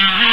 Mm-hmm.